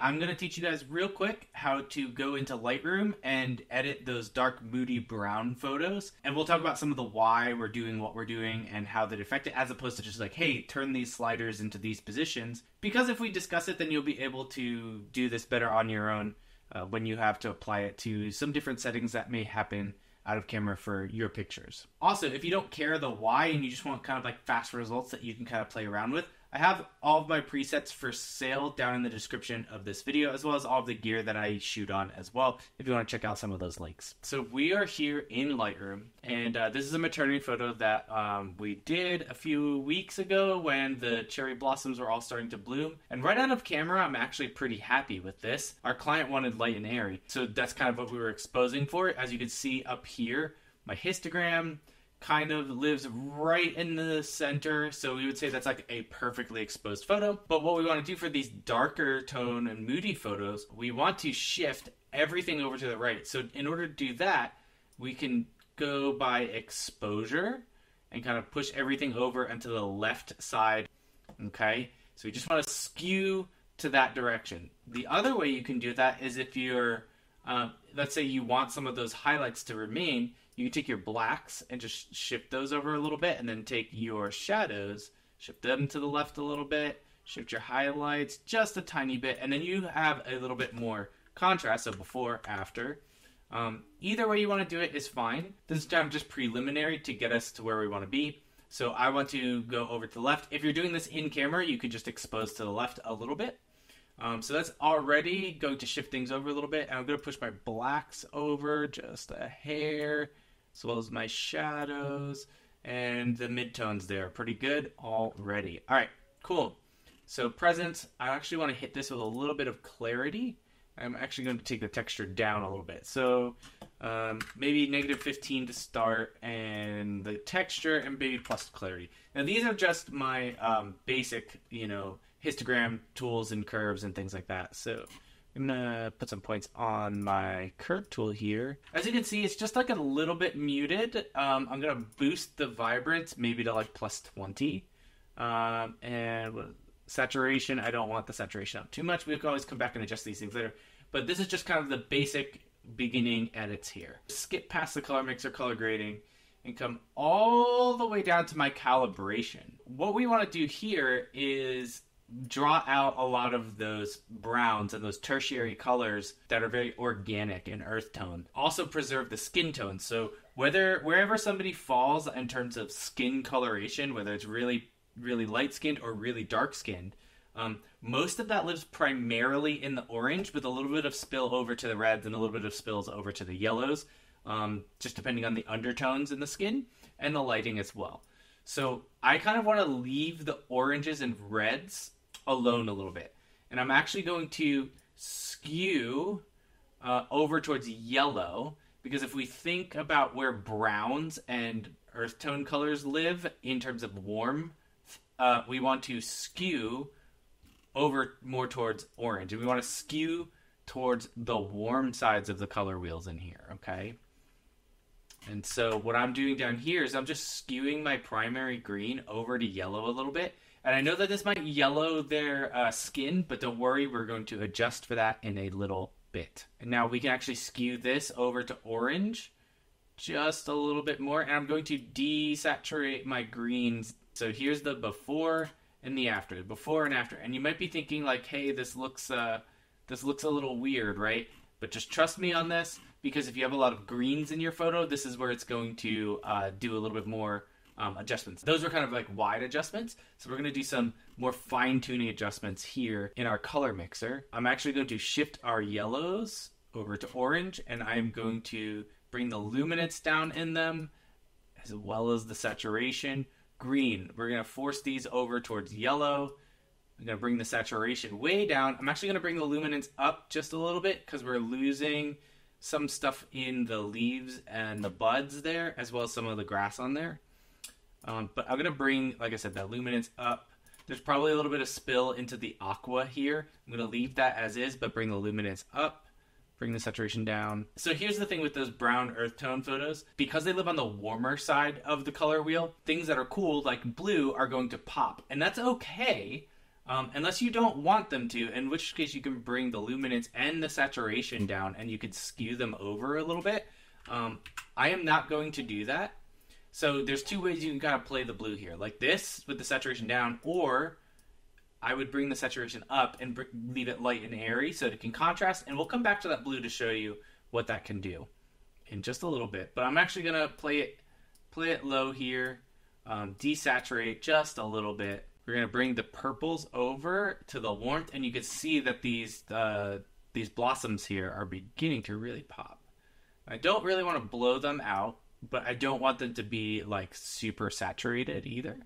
I'm going to teach you guys real quick how to go into Lightroom and edit those dark, moody brown photos. And we'll talk about some of the why we're doing what we're doing and how that affect it, as opposed to just like, hey, turn these sliders into these positions. Because if we discuss it, then you'll be able to do this better on your own uh, when you have to apply it to some different settings that may happen out of camera for your pictures. Also, if you don't care the why and you just want kind of like fast results that you can kind of play around with, I have all of my presets for sale down in the description of this video, as well as all of the gear that I shoot on as well, if you want to check out some of those links. So we are here in Lightroom, and uh, this is a maternity photo that um, we did a few weeks ago when the cherry blossoms were all starting to bloom. And right out of camera, I'm actually pretty happy with this. Our client wanted light and airy, so that's kind of what we were exposing for. As you can see up here, my histogram, kind of lives right in the center. So we would say that's like a perfectly exposed photo. But what we want to do for these darker tone and moody photos, we want to shift everything over to the right. So in order to do that, we can go by exposure and kind of push everything over into the left side. Okay. So we just want to skew to that direction. The other way you can do that is if you're, uh, let's say you want some of those highlights to remain, you can take your blacks and just shift those over a little bit, and then take your shadows, shift them to the left a little bit, shift your highlights just a tiny bit, and then you have a little bit more contrast, so before, after. Um, either way you want to do it is fine. This is kind of just preliminary to get us to where we want to be. So I want to go over to the left. If you're doing this in camera, you could just expose to the left a little bit. Um, so that's already going to shift things over a little bit. And I'm going to push my blacks over just a hair as well as my shadows and the midtones there. Pretty good already. All right, cool. So presence, I actually want to hit this with a little bit of clarity. I'm actually going to take the texture down a little bit. So um, maybe negative 15 to start and the texture and maybe plus clarity. Now these are just my um, basic, you know, histogram tools and curves and things like that. So I'm gonna put some points on my curve tool here. As you can see, it's just like a little bit muted. Um, I'm gonna boost the vibrance maybe to like plus 20. Um, and saturation, I don't want the saturation up too much. We can always come back and adjust these things later. But this is just kind of the basic beginning edits here. Skip past the color mixer, color grading, and come all the way down to my calibration. What we want to do here is draw out a lot of those browns and those tertiary colors that are very organic and earth tone. Also preserve the skin tone. So whether wherever somebody falls in terms of skin coloration, whether it's really really light skinned or really dark skinned, um, most of that lives primarily in the orange, with a little bit of spill over to the reds and a little bit of spills over to the yellows, um, just depending on the undertones in the skin and the lighting as well. So I kind of want to leave the oranges and reds alone a little bit. And I'm actually going to skew uh, over towards yellow because if we think about where browns and earth tone colors live in terms of warm, uh, we want to skew over more towards orange. And we want to skew towards the warm sides of the color wheels in here, okay? And so what I'm doing down here is I'm just skewing my primary green over to yellow a little bit and I know that this might yellow their uh, skin, but don't worry, we're going to adjust for that in a little bit. And now we can actually skew this over to orange just a little bit more. And I'm going to desaturate my greens. So here's the before and the after, before and after. And you might be thinking like, hey, this looks uh, this looks a little weird, right? But just trust me on this because if you have a lot of greens in your photo, this is where it's going to uh, do a little bit more um, adjustments. Those are kind of like wide adjustments. So we're going to do some more fine tuning adjustments here in our color mixer. I'm actually going to shift our yellows over to orange and I'm going to bring the luminance down in them as well as the saturation. Green, we're going to force these over towards yellow. I'm going to bring the saturation way down. I'm actually going to bring the luminance up just a little bit because we're losing some stuff in the leaves and the buds there, as well as some of the grass on there. Um, but I'm going to bring, like I said, that luminance up. There's probably a little bit of spill into the aqua here. I'm going to leave that as is, but bring the luminance up. Bring the saturation down. So here's the thing with those brown earth tone photos. Because they live on the warmer side of the color wheel, things that are cool, like blue, are going to pop. And that's okay. Um, unless you don't want them to, in which case you can bring the luminance and the saturation down and you could skew them over a little bit. Um, I am not going to do that. So there's two ways you can kind of play the blue here, like this with the saturation down, or I would bring the saturation up and br- leave it light and airy so it can contrast. And we'll come back to that blue to show you what that can do in just a little bit. But I'm actually gonna play it play it low here, um, desaturate just a little bit, we're gonna bring the purples over to the warmth, and you can see that these uh, these blossoms here are beginning to really pop. I don't really want to blow them out, but I don't want them to be like super saturated either.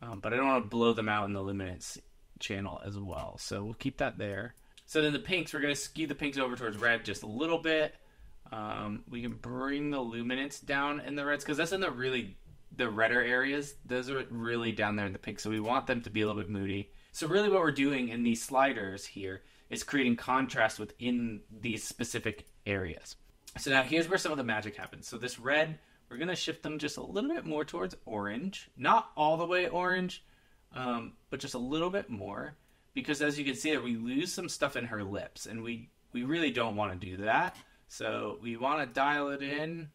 Um, but I don't want to blow them out in the luminance channel as well. So we'll keep that there. So then the pinks, we're going to skew the pinks over towards red just a little bit. Um, we can bring the luminance down in the reds because that's in the really the redder areas, those are really down there in the pink. So we want them to be a little bit moody. So really what we're doing in these sliders here is creating contrast within these specific areas. So now here's where some of the magic happens. So this red, we're going to shift them just a little bit more towards orange. Not all the way orange, um, but just a little bit more. Because as you can see, we lose some stuff in her lips, and we, we really don't want to do that. So we want to dial it in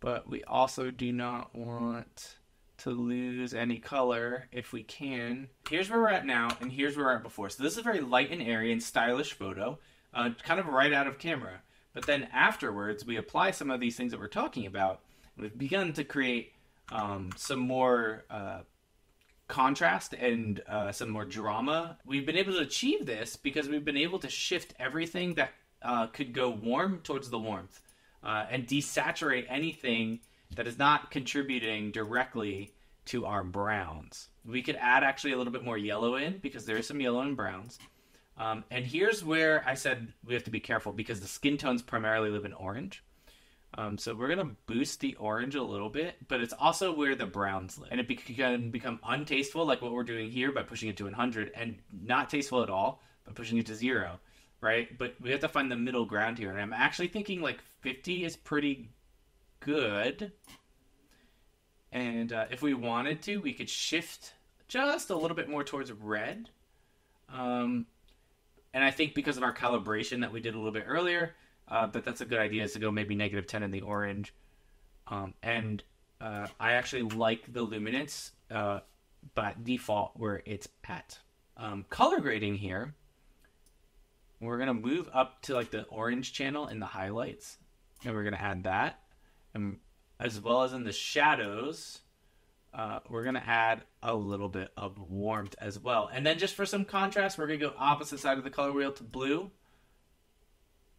but we also do not want to lose any color if we can. Here's where we're at now, and here's where we're at before. So this is a very light and airy and stylish photo, uh, kind of right out of camera. But then afterwards, we apply some of these things that we're talking about. We've begun to create um, some more uh, contrast and uh, some more drama. We've been able to achieve this because we've been able to shift everything that uh, could go warm towards the warmth uh, and desaturate anything that is not contributing directly to our browns. We could add actually a little bit more yellow in because there is some yellow in browns. Um, and here's where I said we have to be careful because the skin tones primarily live in orange. Um, so we're going to boost the orange a little bit, but it's also where the browns live. And it be- can become untasteful, like what we're doing here by pushing it to 100, and not tasteful at all by pushing it to zero right? But we have to find the middle ground here. And I'm actually thinking like 50 is pretty good. And uh, if we wanted to, we could shift just a little bit more towards red. Um, and I think because of our calibration that we did a little bit earlier, uh, that that's a good idea is to go maybe negative 10 in the orange. Um, and uh, I actually like the luminance uh, by default where it's at. Um, color grading here we're gonna move up to like the orange channel in the highlights, and we're gonna add that, and as well as in the shadows, uh, we're gonna add a little bit of warmth as well. And then just for some contrast, we're gonna go opposite side of the color wheel to blue.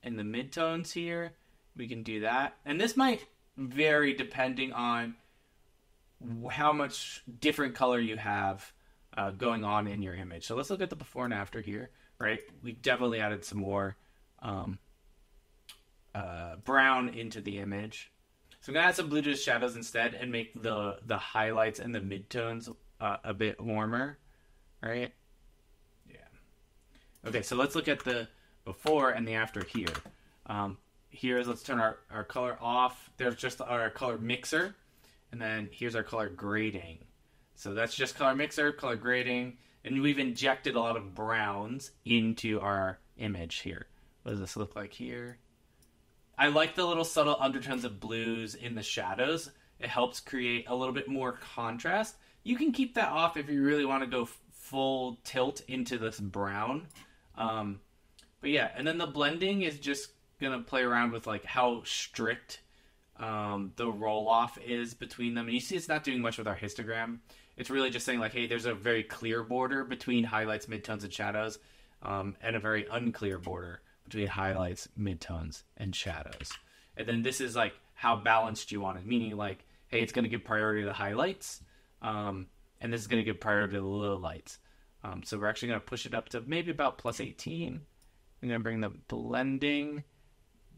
In the midtones here, we can do that, and this might vary depending on how much different color you have uh, going on in your image. So let's look at the before and after here right? We definitely added some more um, uh, brown into the image. So I'm gonna add some blue to the shadows instead and make the the highlights and the midtones uh, a bit warmer, right? Yeah. Okay, so let's look at the before and the after here. Um, here is let's turn our, our color off. There's just our color mixer, and then here's our color grading. So that's just color mixer, color grading and we've injected a lot of browns into our image here. What does this look like here? I like the little subtle undertones of blues in the shadows. It helps create a little bit more contrast. You can keep that off if you really want to go full tilt into this brown. Um, but yeah, and then the blending is just gonna play around with like how strict um, the roll off is between them. And you see, it's not doing much with our histogram. It's really just saying like, hey, there's a very clear border between highlights, midtones, and shadows, um, and a very unclear border between highlights, midtones, and shadows. And then this is like how balanced you want it, meaning like, hey, it's going to give priority to the highlights, um, and this is going to give priority to the low lights. Um, so we're actually going to push it up to maybe about plus 18. I'm going to bring the blending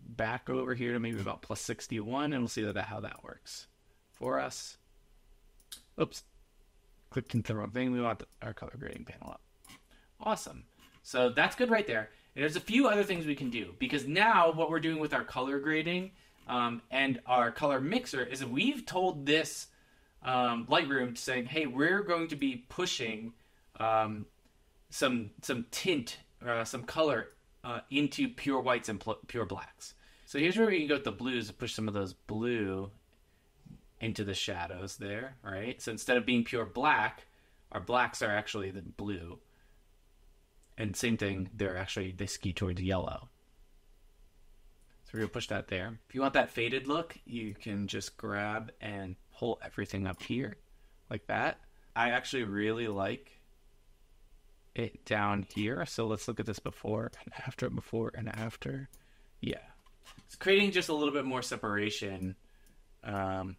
back over here to maybe about plus 61, and we'll see that how that works for us. Oops, clicked into the wrong thing. We want our color grading panel up. Awesome. So that's good right there. And there's a few other things we can do because now what we're doing with our color grading um, and our color mixer is we've told this um, Lightroom saying, hey, we're going to be pushing um, some some tint, uh, some color uh, into pure whites and pl- pure blacks. So here's where we can go with the blues to push some of those blue into the shadows there, right? So instead of being pure black, our blacks are actually the blue. And same thing, they're actually they ski towards yellow. So we're gonna push that there. If you want that faded look, you can just grab and pull everything up here like that. I actually really like it down here. So let's look at this before and after, before and after. Yeah. It's creating just a little bit more separation. Um,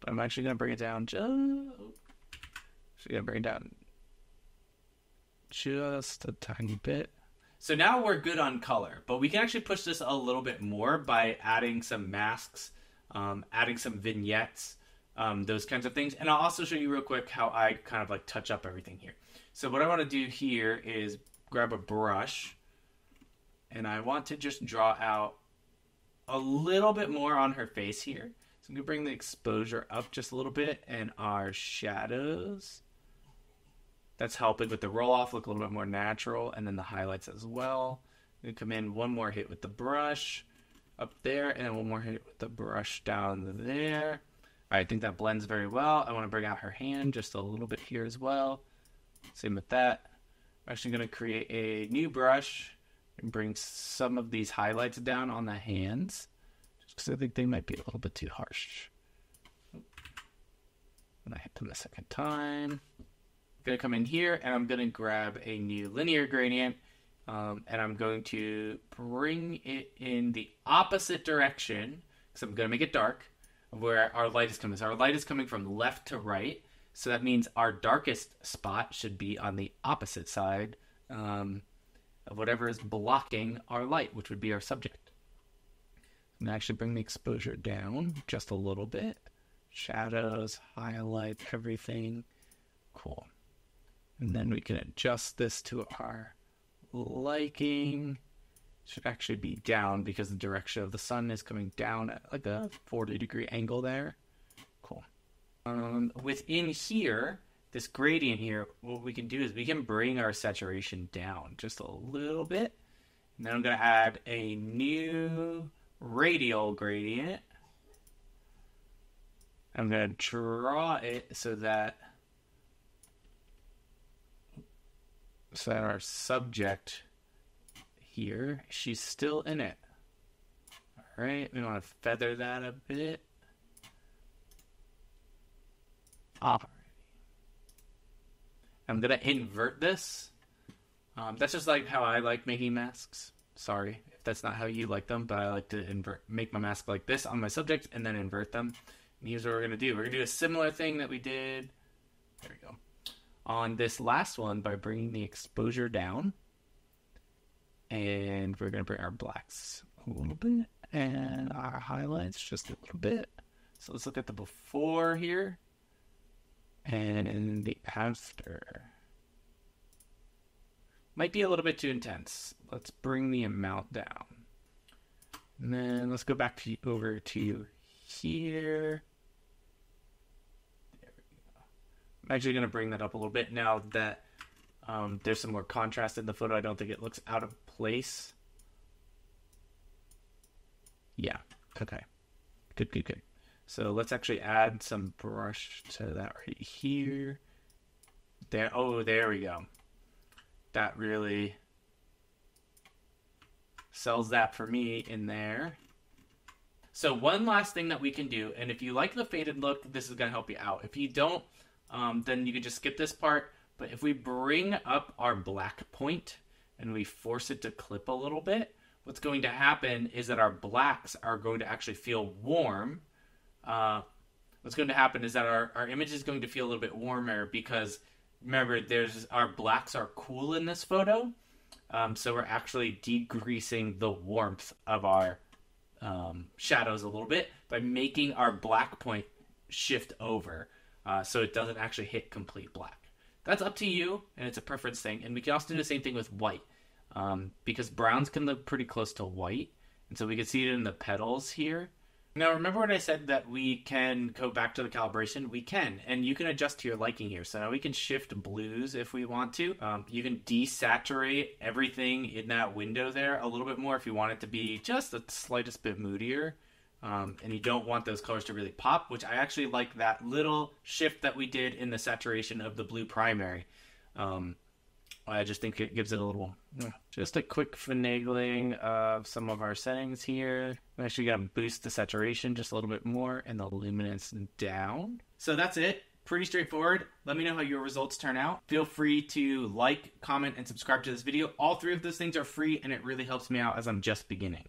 but I'm actually going to bring it down just. Actually, going to bring it down just a tiny bit. So now we're good on color, but we can actually push this a little bit more by adding some masks, um, adding some vignettes, um, those kinds of things. And I'll also show you real quick how I kind of like touch up everything here. So what I want to do here is grab a brush and I want to just draw out a little bit more on her face here. So I'm going to bring the exposure up just a little bit and our shadows. That's helping with the roll off look a little bit more natural and then the highlights as well. We come in one more hit with the brush up there and one more hit with the brush down there. I think that blends very well. I want to bring out her hand just a little bit here as well. Same with that. I'm actually going to create a new brush and bring some of these highlights down on the hands. Just because I think they might be a little bit too harsh. And I hit them a second time. Going to come in here and I'm going to grab a new linear gradient. Um, and I'm going to bring it in the opposite direction because I'm going to make it dark where our light is coming. So our light is coming from left to right. So that means our darkest spot should be on the opposite side um, of whatever is blocking our light, which would be our subject. I'm going to actually bring the exposure down just a little bit. Shadows, highlights, everything. Cool. And then we can adjust this to our liking. It should actually be down because the direction of the sun is coming down at like a 40 degree angle there. Cool. Um, within here, this gradient here, what we can do is we can bring our saturation down just a little bit. And then I'm going to add a new radial gradient. I'm going to draw it so that so that our subject here, she's still in it. All right, we want to feather that a bit. Alrighty. I'm gonna invert this. Um, that's just like how I like making masks. Sorry if that's not how you like them, but I like to invert, make my mask like this on my subject and then invert them. And here's what we're gonna do. We're gonna do a similar thing that we did. There we go. On this last one by bringing the exposure down, and we're gonna bring our blacks a little bit and our highlights just a little bit. So let's look at the before here and the after. Might be a little bit too intense. Let's bring the amount down. And then let's go back to over to here. There we go. I'm actually going to bring that up a little bit now that um, there's some more contrast in the photo. I don't think it looks out of place. Yeah. Okay. Good, good, good. So let's actually add some brush to that right here. There. Oh, there we go. That really sells that for me in there. So one last thing that we can do, and if you like the faded look, this is going to help you out. If you don't, um, then you can just skip this part. But if we bring up our black point and we force it to clip a little bit, what's going to happen is that our blacks are going to actually feel warm. Uh, what's going to happen is that our, our image is going to feel a little bit warmer because remember, there's our blacks are cool in this photo. Um, so we're actually decreasing the warmth of our um, shadows a little bit by making our black point shift over uh, so it doesn't actually hit complete black. That's up to you, and it's a preference thing. And we can also do the same thing with white um, because browns can look pretty close to white. And so we can see it in the petals here. Now, remember when I said that we can go back to the calibration? We can, and you can adjust to your liking here. So now we can shift blues if we want to. Um, you can desaturate everything in that window there a little bit more if you want it to be just the slightest bit moodier. Um, and you don't want those colors to really pop, which I actually like that little shift that we did in the saturation of the blue primary. Um, I just think it gives it a little, just a quick finagling of some of our settings here. I'm actually going to boost the saturation just a little bit more and the luminance down. So that's it. Pretty straightforward. Let me know how your results turn out. Feel free to like, comment, and subscribe to this video. All three of those things are free and it really helps me out as I'm just beginning.